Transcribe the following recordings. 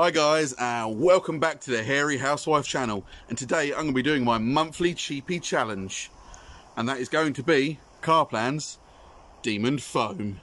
Hi guys and welcome back to the Hairy Housewife channel and today I'm going to be doing my monthly cheapy challenge and that is going to be Carplan's Demon Foam.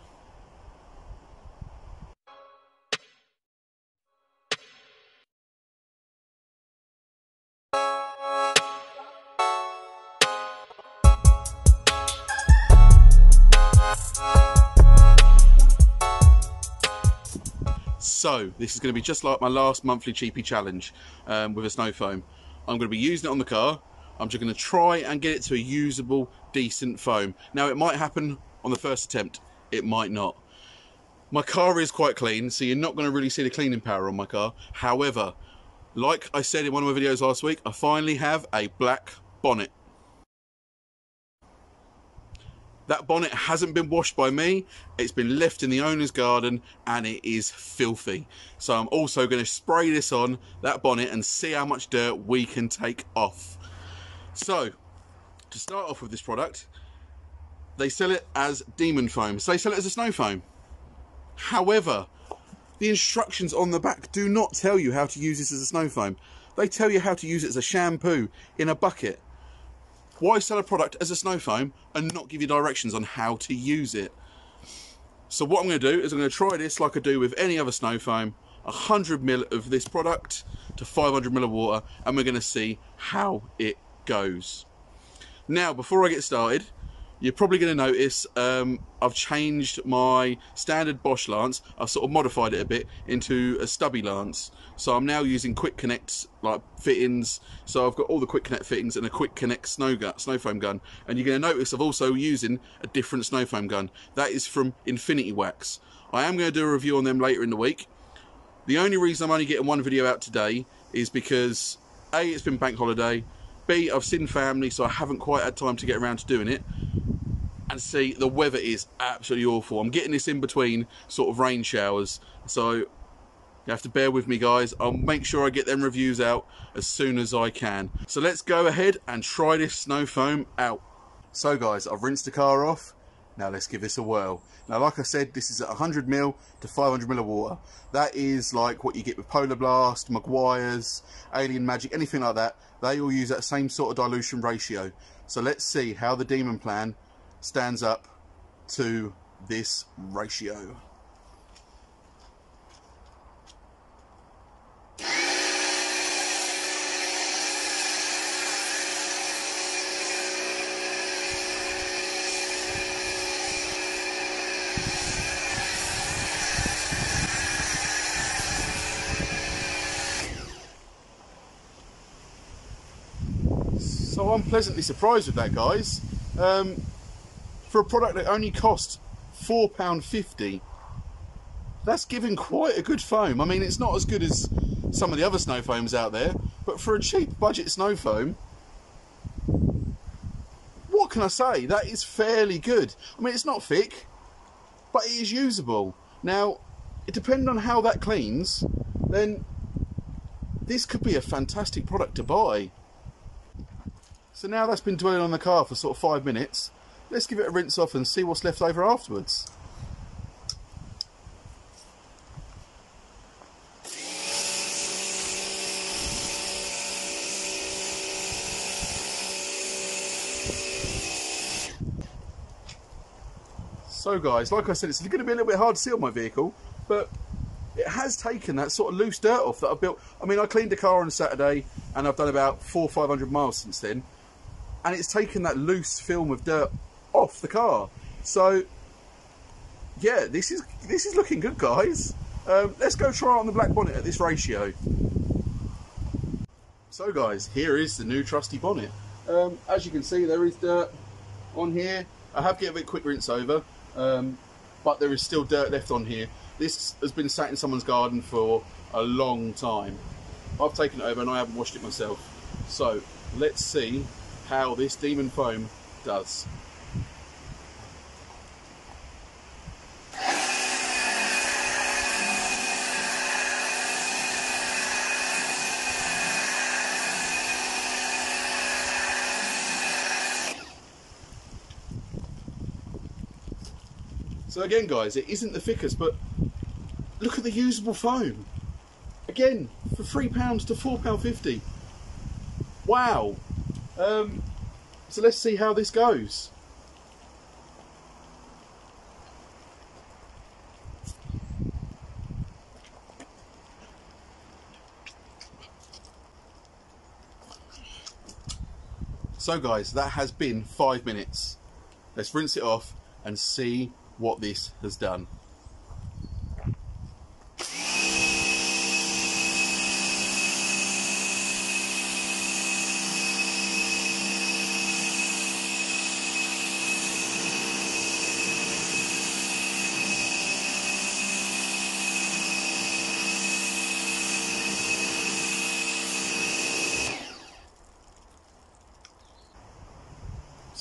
So, this is going to be just like my last monthly cheapy challenge um, with a snow foam. I'm going to be using it on the car. I'm just going to try and get it to a usable, decent foam. Now, it might happen on the first attempt. It might not. My car is quite clean, so you're not going to really see the cleaning power on my car. However, like I said in one of my videos last week, I finally have a black bonnet. That bonnet hasn't been washed by me. It's been left in the owner's garden and it is filthy. So I'm also going to spray this on that bonnet and see how much dirt we can take off. So, to start off with this product, they sell it as demon foam. So they sell it as a snow foam. However, the instructions on the back do not tell you how to use this as a snow foam. They tell you how to use it as a shampoo in a bucket. Why sell a product as a snow foam and not give you directions on how to use it? So what I'm going to do is I'm going to try this like I do with any other snow foam, 100 ml of this product to 500 ml of water, and we're going to see how it goes. Now, before I get started, you're probably going to notice um, I've changed my standard Bosch lance. I've sort of modified it a bit into a stubby lance. So I'm now using Quick Connect like fittings. So I've got all the Quick Connect fittings and a Quick Connect snow, gun, snow foam gun. And you're going to notice I've also using a different snow foam gun. That is from Infinity Wax. I am going to do a review on them later in the week. The only reason I'm only getting one video out today is because A, it's been bank holiday. B, I've seen family, so I haven't quite had time to get around to doing it and see the weather is absolutely awful. I'm getting this in between sort of rain showers, so you have to bear with me guys. I'll make sure I get them reviews out as soon as I can. So let's go ahead and try this snow foam out. So guys, I've rinsed the car off. Now let's give this a whirl. Now like I said, this is at 100 mil to 500 mil of water. That is like what you get with Polar Blast, Meguiar's, Alien Magic, anything like that. They all use that same sort of dilution ratio. So let's see how the Demon Plan stands up to this ratio. So I'm pleasantly surprised with that guys. Um, for a product that only cost £4.50, that's giving quite a good foam. I mean, it's not as good as some of the other snow foams out there, but for a cheap budget snow foam, what can I say? That is fairly good. I mean, it's not thick, but it is usable. Now, it depends on how that cleans, then this could be a fantastic product to buy. So now that's been dwelling on the car for sort of five minutes, Let's give it a rinse off and see what's left over afterwards. So guys, like I said, it's going to be a little bit hard to see on my vehicle, but it has taken that sort of loose dirt off that I've built. I mean, I cleaned the car on Saturday and I've done about four or 500 miles since then. And it's taken that loose film of dirt off the car. So yeah, this is this is looking good, guys. Um, let's go try on the black bonnet at this ratio. So guys, here is the new trusty bonnet. Um, as you can see, there is dirt on here. I have given it a bit quick rinse over, um, but there is still dirt left on here. This has been sat in someone's garden for a long time. I've taken it over and I haven't washed it myself. So let's see how this Demon Foam does. So again guys, it isn't the thickest, but look at the usable foam. again for three pounds to four pound fifty. Wow. Um, so let's see how this goes. So guys, that has been five minutes. Let's rinse it off and see what this has done.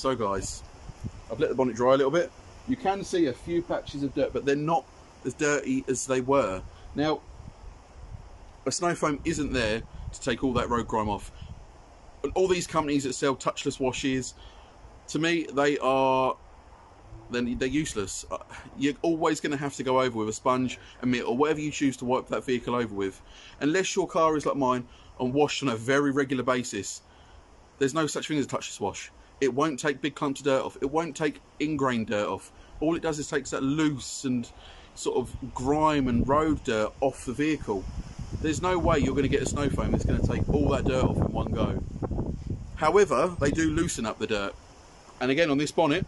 So guys, I've let the bonnet dry a little bit. You can see a few patches of dirt, but they're not as dirty as they were. Now, a snow foam isn't there to take all that road grime off. And all these companies that sell touchless washes, to me, they are then they're useless. Uh, you're always going to have to go over with a sponge, a mitt, or whatever you choose to wipe that vehicle over with. Unless your car is like mine and washed on a very regular basis, there's no such thing as a touchless wash. It won't take big clumps of dirt off. It won't take ingrained dirt off. All it does is takes that loose and sort of grime and road dirt off the vehicle. There's no way you're going to get a snow foam that's going to take all that dirt off in one go. However, they do loosen up the dirt. And again, on this bonnet,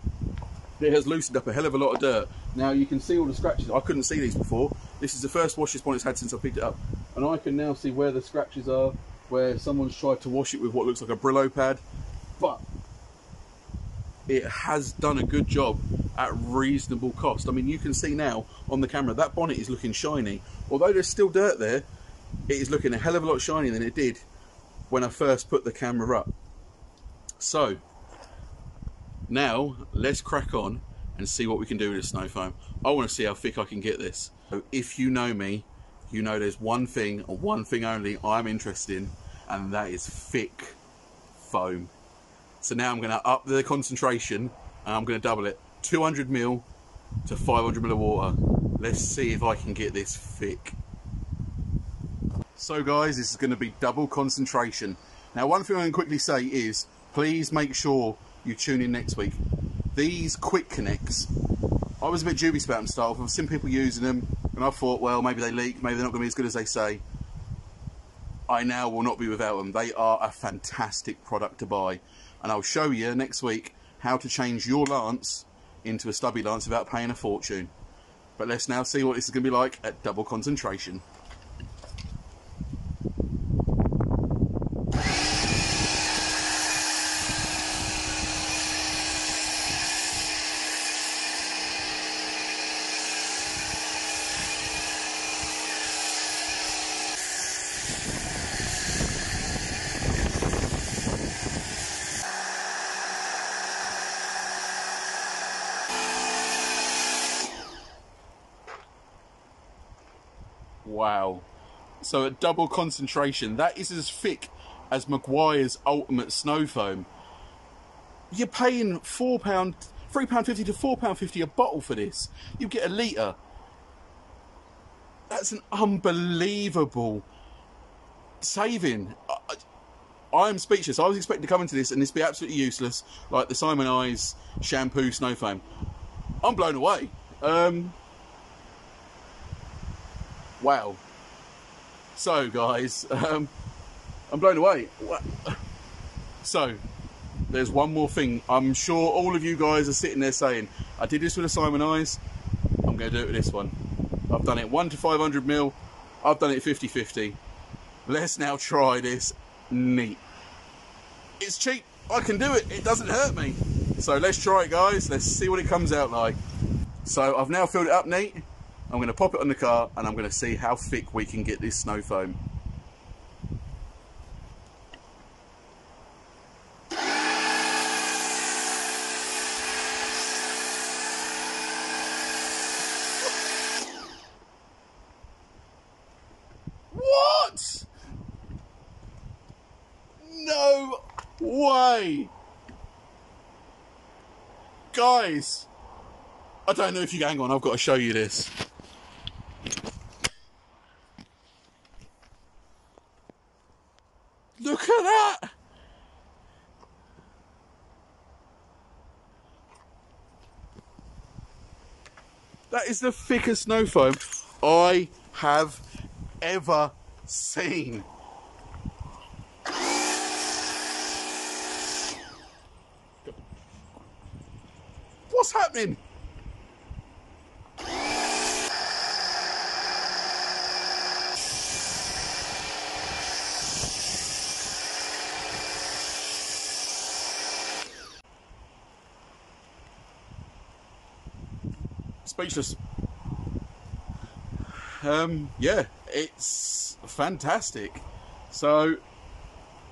it has loosened up a hell of a lot of dirt. Now you can see all the scratches. I couldn't see these before. This is the first wash this bonnet's had since I picked it up. And I can now see where the scratches are, where someone's tried to wash it with what looks like a Brillo pad. But it has done a good job at reasonable cost. I mean, you can see now on the camera, that bonnet is looking shiny. Although there's still dirt there, it is looking a hell of a lot shinier than it did when I first put the camera up. So, now let's crack on and see what we can do with this snow foam. I want to see how thick I can get this. So if you know me, you know there's one thing and one thing only I'm interested in, and that is thick foam. So now I'm going to up the concentration and I'm going to double it. 200 mil to 500 mil of water. Let's see if I can get this thick. So guys, this is going to be double concentration. Now one thing I can quickly say is, please make sure you tune in next week. These quick connects, I was a bit dubious about them start off. I've seen people using them and I thought, well, maybe they leak, maybe they're not going to be as good as they say. I now will not be without them. They are a fantastic product to buy. And I'll show you next week how to change your lance into a stubby lance without paying a fortune. But let's now see what this is going to be like at double concentration. Wow. So at double concentration, that is as thick as Meguiar's Ultimate Snow Foam. You're paying £4, £3.50 to £4.50 a bottle for this. You get a litre. That's an unbelievable saving. I, am speechless. I was expecting to come into this and this be absolutely useless, like the Simoniz shampoo snow foam. I'm blown away. Um, wow. So, guys, um, I'm blown away. So, there's one more thing. I'm sure all of you guys are sitting there saying, I did this with a Simoniz, I'm going to do it with this one. I've done it 1 to 500 mil, I've done it 50-50. Let's now try this neat. It's cheap, I can do it, it doesn't hurt me. So let's try it guys, let's see what it comes out like. So I've now filled it up neat. I'm going to pop it on the car and I'm going to see how thick we can get this snow foam. What? No way! Guys, I don't know if you can hang on, I've got to show you this. Look at that! That is the thickest snow foam I have ever seen. What's happening? Speechless. Um, yeah, it's fantastic. So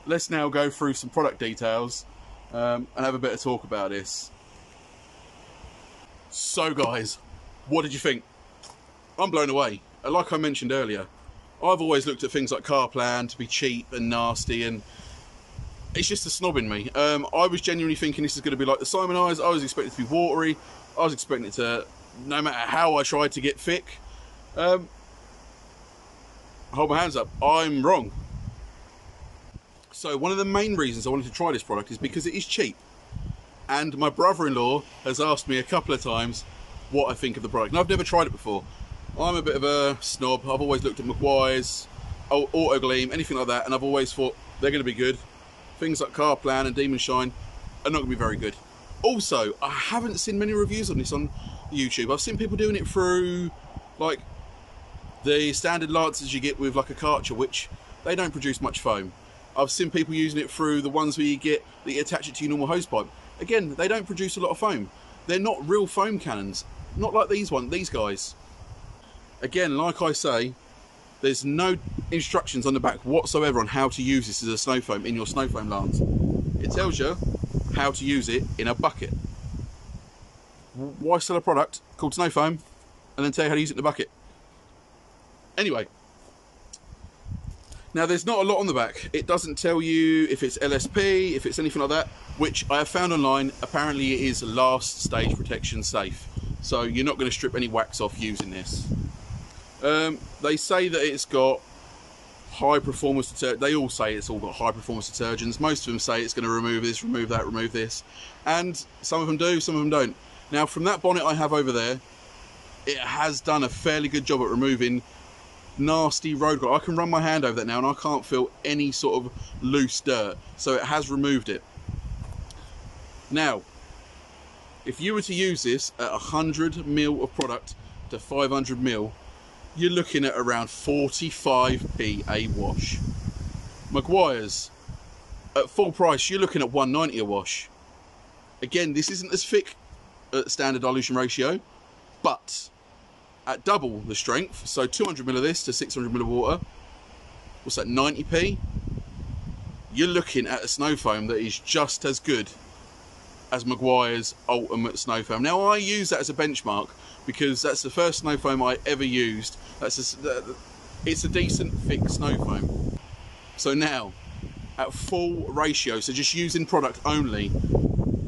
let's now go through some product details um, and have a bit of talk about this. So, guys, what did you think? I'm blown away. Uh, Like I mentioned earlier, I've always looked at things like CarPlan to be cheap and nasty, and it's just a snob in me. Um, I was genuinely thinking this is going to be like the Simoniz. I was expecting it to be watery. I was expecting it to, no matter how I tried to get thick. Um, hold my hands up. I'm wrong. So one of the main reasons I wanted to try this product is because it is cheap. And my brother-in-law has asked me a couple of times what I think of the product. And I've never tried it before. I'm a bit of a snob. I've always looked at Meguiar's, Au- Autoglym, anything like that, and I've always thought they're going to be good. Things like CarPlan and Demon Shine are not going to be very good. Also, I haven't seen many reviews on this on YouTube. I've seen people doing it through, like, the standard lances you get with like a Karcher, which they don't produce much foam. I've seen people using it through the ones where you get that you attach it to your normal hose pipe. Again, they don't produce a lot of foam. They're not real foam cannons. Not like these one, these guys. Again, like I say, there's no instructions on the back whatsoever on how to use this as a snow foam in your snow foam lance. It tells you how to use it in a bucket. Why sell a product called snow foam and then tell you how to use it in a bucket? Anyway, now there's not a lot on the back. It doesn't tell you if it's LSP, if it's anything like that, which I have found online. Apparently it is last stage protection safe. So you're not going to strip any wax off using this. Um, they say that it's got high performance deter- they all say it's all got high performance detergents most of them say it's going to remove this remove that remove this and some of them do some of them don't now from that bonnet i have over there it has done a fairly good job at removing nasty road grime. i can run my hand over that now and i can't feel any sort of loose dirt so it has removed it now if you were to use this at 100 mil of product to 500 mil you're looking at around 45p a wash. Meguiar's at full price, you're looking at 190 a wash. Again, this isn't as thick at standard dilution ratio, but at double the strength, so 200 ml of this to 600 ml of water, what's that, 90p? You're looking at a snow foam that is just as good as Meguiar's Ultimate Snow Foam. Now, I use that as a benchmark because that's the first snow foam I ever used. That's a, it's a decent thick snow foam. So now, at full ratio, so just using product only,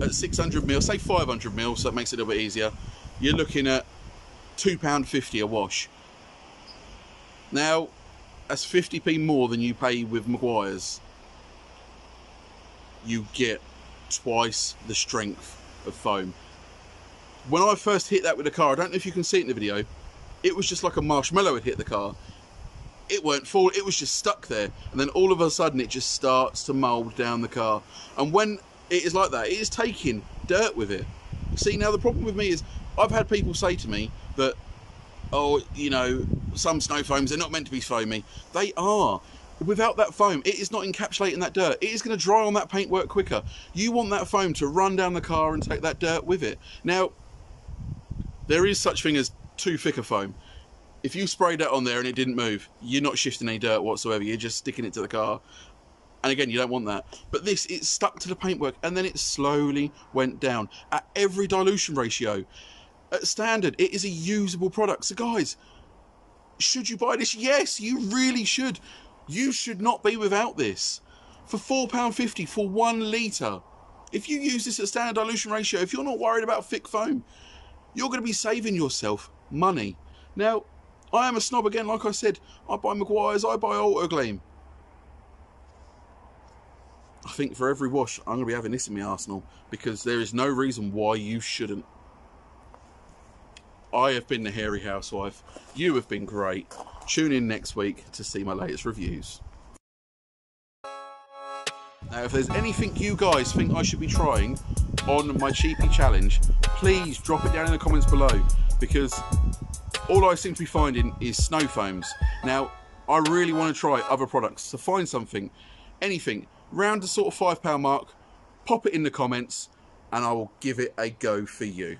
at 600 mil, say 500 mil, so that makes it a little bit easier. You're looking at two pound fifty a wash. Now, that's 50p more than you pay with Meguiar's. You get twice the strength of foam. When I first hit that with the car, I don't know if you can see it in the video, it was just like a marshmallow had hit the car. It weren't full, it was just stuck there. And then all of a sudden it just starts to mould down the car. And when it is like that, it is taking dirt with it. See, now the problem with me is I've had people say to me that, oh, you know, some snow foams, they're not meant to be foamy. They are without that foam, it is not encapsulating that dirt. It is going to dry on that paintwork quicker. You want that foam to run down the car and take that dirt with it. Now, there is such thing as too thick a foam. If you sprayed that on there and it didn't move, you're not shifting any dirt whatsoever. You're just sticking it to the car. And again, you don't want that. But this, it stuck to the paintwork and then it slowly went down at every dilution ratio. At standard, it is a usable product. So guys, should you buy this? Yes, you really should. You should not be without this. For £4.50 for one litre. If you use this at standard dilution ratio, if you're not worried about thick foam, you're going to be saving yourself money. Now, I am a snob again, like I said. I buy Meguiar's, I buy Autoglym. I think for every wash, I'm going to be having this in my arsenal because there is no reason why you shouldn't. I have been the hairy housewife. You have been great. Tune in next week to see my latest reviews. Now, if there's anything you guys think I should be trying on my cheapy challenge, please drop it down in the comments below because all I seem to be finding is snow foams. Now, I really want to try other products, so find something, anything, round the sort of £5 mark, pop it in the comments, and I will give it a go for you.